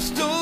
storm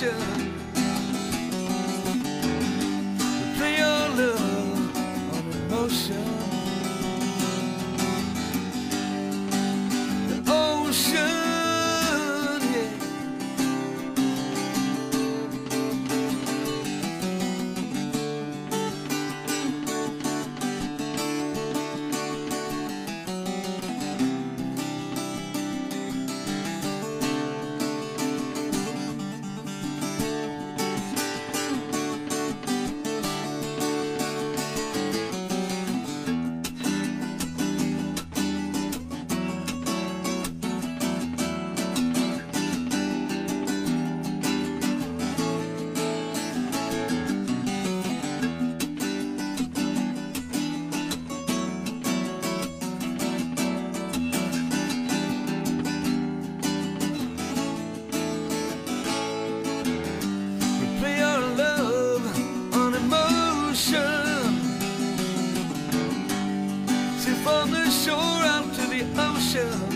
Sit From the shore out to the ocean.